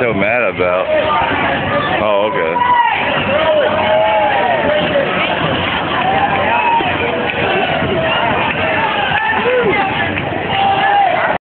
so mad about? Oh,